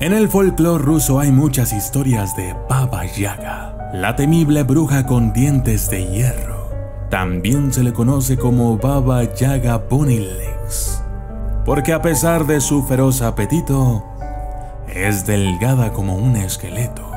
En el folclore ruso hay muchas historias de Baba Yaga, la temible bruja con dientes de hierro. También se le conoce como Baba Yaga Legs, porque a pesar de su feroz apetito, es delgada como un esqueleto.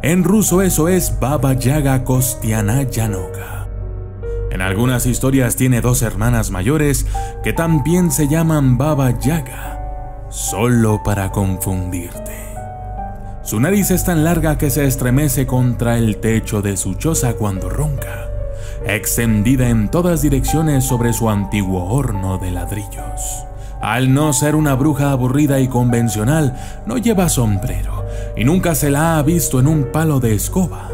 En ruso eso es Baba Yaga Kostiana Yanoka. En algunas historias tiene dos hermanas mayores que también se llaman Baba Yaga, solo para confundirte. Su nariz es tan larga que se estremece contra el techo de su choza cuando ronca, extendida en todas direcciones sobre su antiguo horno de ladrillos. Al no ser una bruja aburrida y convencional, no lleva sombrero y nunca se la ha visto en un palo de escoba.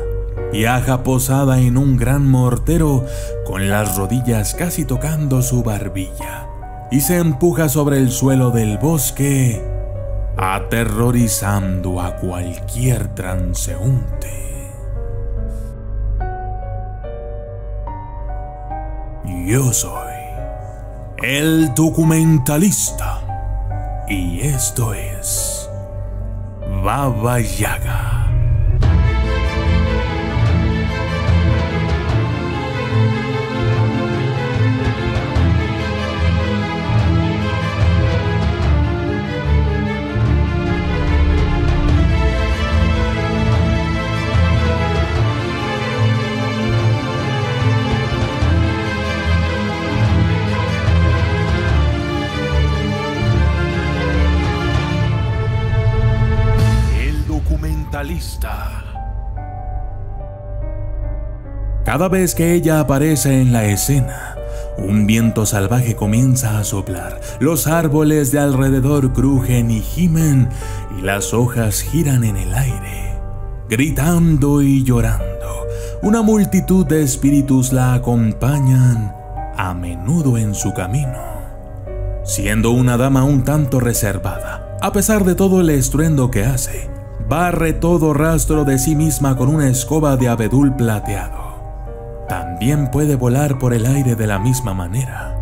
Viaja posada en un gran mortero con las rodillas casi tocando su barbilla y se empuja sobre el suelo del bosque aterrorizando a cualquier transeúnte. Yo soy el documentalista y esto es... Baba Yaga. Cada vez que ella aparece en la escena, un viento salvaje comienza a soplar, los árboles de alrededor crujen y gimen y las hojas giran en el aire, gritando y llorando. Una multitud de espíritus la acompañan a menudo en su camino. Siendo una dama un tanto reservada, a pesar de todo el estruendo que hace, barre todo rastro de sí misma con una escoba de abedul plateado. También puede volar por el aire de la misma manera.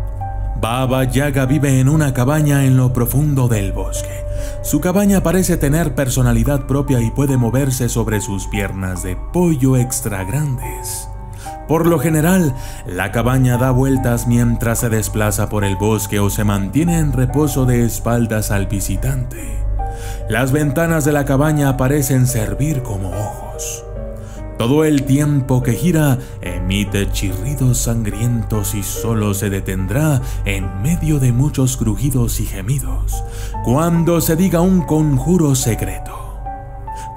Baba Yaga vive en una cabaña en lo profundo del bosque. Su cabaña parece tener personalidad propia y puede moverse sobre sus piernas de pollo extra grandes. Por lo general, la cabaña da vueltas mientras se desplaza por el bosque o se mantiene en reposo de espaldas al visitante. Las ventanas de la cabaña parecen servir como ojos. Todo el tiempo que gira emite chirridos sangrientos y solo se detendrá en medio de muchos crujidos y gemidos cuando se diga un conjuro secreto.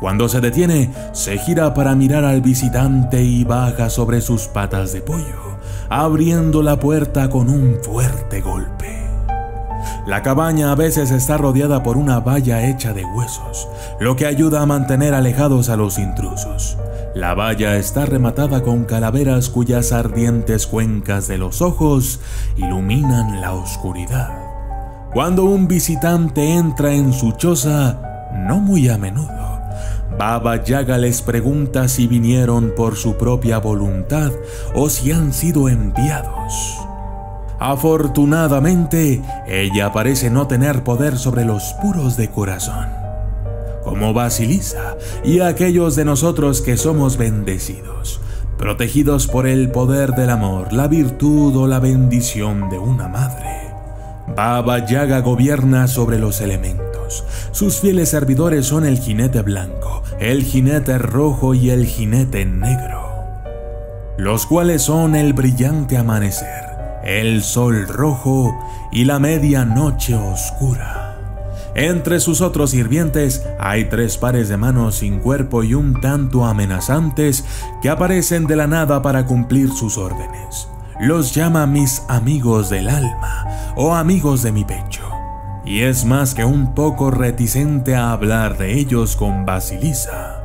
Cuando se detiene, se gira para mirar al visitante y baja sobre sus patas de pollo, abriendo la puerta con un fuerte golpe. La cabaña a veces está rodeada por una valla hecha de huesos, lo que ayuda a mantener alejados a los intrusos. La valla está rematada con calaveras cuyas ardientes cuencas de los ojos iluminan la oscuridad. Cuando un visitante entra en su choza, no muy a menudo, Baba Yaga les pregunta si vinieron por su propia voluntad o si han sido enviados. Afortunadamente, ella parece no tener poder sobre los puros de corazón como Basilisa y aquellos de nosotros que somos bendecidos, protegidos por el poder del amor, la virtud o la bendición de una madre. Baba Yaga gobierna sobre los elementos. Sus fieles servidores son el jinete blanco, el jinete rojo y el jinete negro, los cuales son el brillante amanecer, el sol rojo y la medianoche oscura. Entre sus otros sirvientes hay tres pares de manos sin cuerpo y un tanto amenazantes que aparecen de la nada para cumplir sus órdenes. Los llama mis amigos del alma o amigos de mi pecho. Y es más que un poco reticente a hablar de ellos con Basilisa.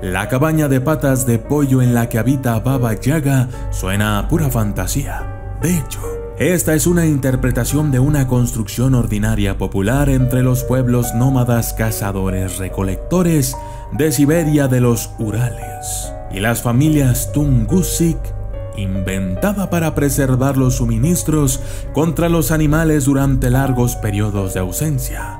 La cabaña de patas de pollo en la que habita Baba Yaga suena a pura fantasía. De hecho, esta es una interpretación de una construcción ordinaria popular entre los pueblos nómadas cazadores recolectores de Siberia de los Urales y las familias Tungusic, inventada para preservar los suministros contra los animales durante largos periodos de ausencia.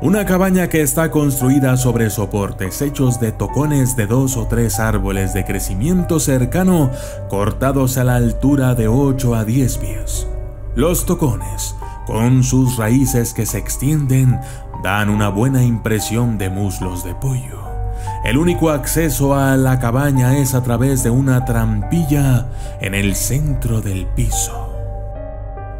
Una cabaña que está construida sobre soportes hechos de tocones de dos o tres árboles de crecimiento cercano cortados a la altura de 8 a 10 pies. Los tocones, con sus raíces que se extienden, dan una buena impresión de muslos de pollo. El único acceso a la cabaña es a través de una trampilla en el centro del piso.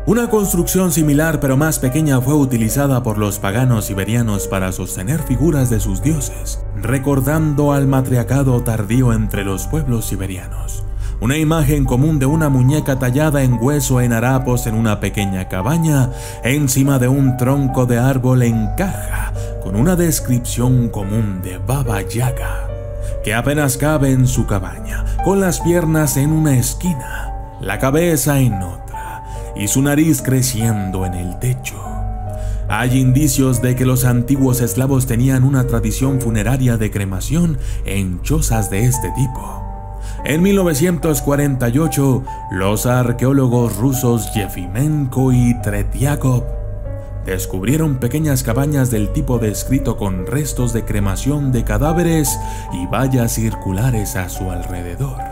Una construcción similar pero más pequeña fue utilizada por los paganos siberianos para sostener figuras de sus dioses, recordando al matriarcado tardío entre los pueblos siberianos. Una imagen común de una muñeca tallada en hueso en harapos en una pequeña cabaña encima de un tronco de árbol encaja con una descripción común de Baba Yaga, que apenas cabe en su cabaña, con las piernas en una esquina, la cabeza en otra y su nariz creciendo en el techo. Hay indicios de que los antiguos eslavos tenían una tradición funeraria de cremación en chozas de este tipo. En 1948, los arqueólogos rusos Yefimenko y Tretiakov descubrieron pequeñas cabañas del tipo descrito con restos de cremación de cadáveres y vallas circulares a su alrededor.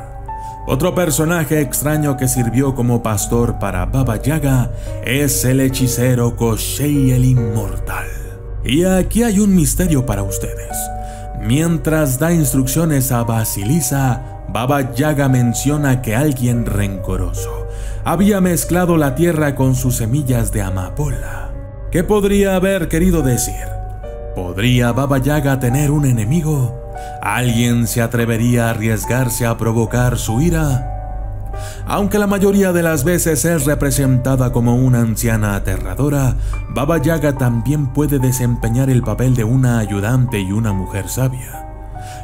Otro personaje extraño que sirvió como pastor para Baba Yaga es el hechicero Koshei el Inmortal. Y aquí hay un misterio para ustedes. Mientras da instrucciones a Basilisa, Baba Yaga menciona que alguien rencoroso había mezclado la tierra con sus semillas de amapola. ¿Qué podría haber querido decir? ¿Podría Baba Yaga tener un enemigo? ¿Alguien se atrevería a arriesgarse a provocar su ira? Aunque la mayoría de las veces es representada como una anciana aterradora, Baba Yaga también puede desempeñar el papel de una ayudante y una mujer sabia.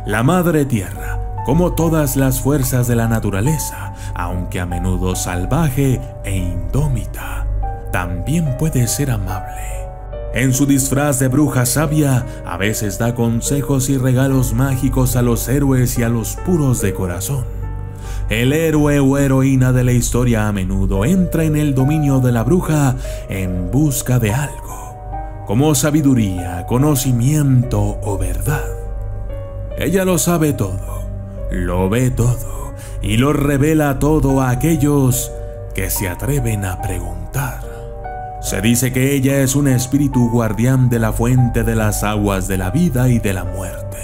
La Madre Tierra, como todas las fuerzas de la naturaleza, aunque a menudo salvaje e indómita, también puede ser amable. En su disfraz de bruja sabia, a veces da consejos y regalos mágicos a los héroes y a los puros de corazón. El héroe o heroína de la historia a menudo entra en el dominio de la bruja en busca de algo, como sabiduría, conocimiento o verdad. Ella lo sabe todo, lo ve todo y lo revela todo a aquellos que se atreven a preguntar. Se dice que ella es un espíritu guardián de la fuente de las aguas de la vida y de la muerte.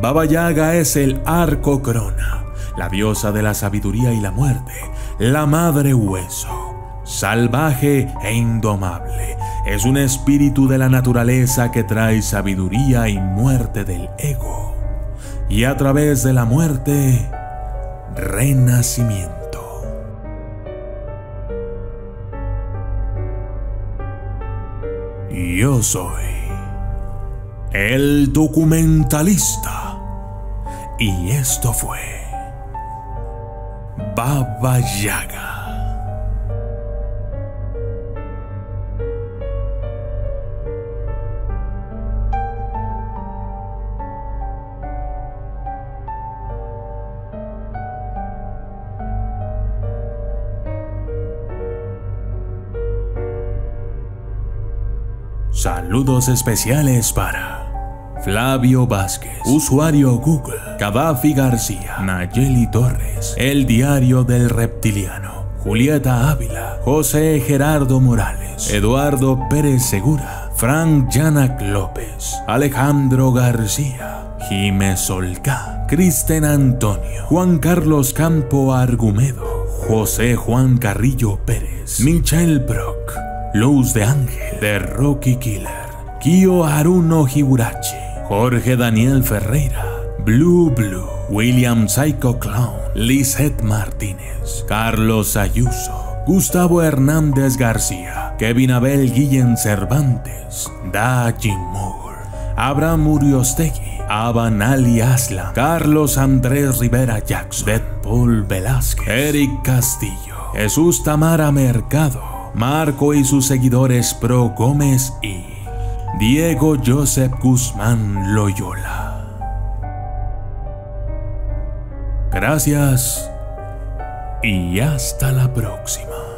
Baba Yaga es el arco crona, la diosa de la sabiduría y la muerte, la madre hueso, salvaje e indomable. Es un espíritu de la naturaleza que trae sabiduría y muerte del ego. Y a través de la muerte, renacimiento. Yo soy el documentalista. Y esto fue Baba Yaga. Saludos especiales para Flavio Vázquez, usuario Google, Cadafi García, Nayeli Torres, El Diario del Reptiliano, Julieta Ávila, José Gerardo Morales, Eduardo Pérez Segura, Frank Yanac López, Alejandro García, Jiménez Solca, Kristen Antonio, Juan Carlos Campo Argumedo, José Juan Carrillo Pérez, Michelle Brock, Luz de Ángel, de Rocky Killer, Kyo Haruno Hiburachi, Jorge Daniel Ferreira, Blue Blue, William Psycho Clown, Lizette Martínez, Carlos Ayuso, Gustavo Hernández García, Kevin Abel Guillén Cervantes, Da Moore, Abraham Uriostegui, Ali Asla, Carlos Andrés Rivera Jackson, Deadpool Velázquez, Eric Castillo, Jesús Tamara Mercado, Marco y sus seguidores Pro Gómez y Diego Joseph Guzmán Loyola. Gracias y hasta la próxima.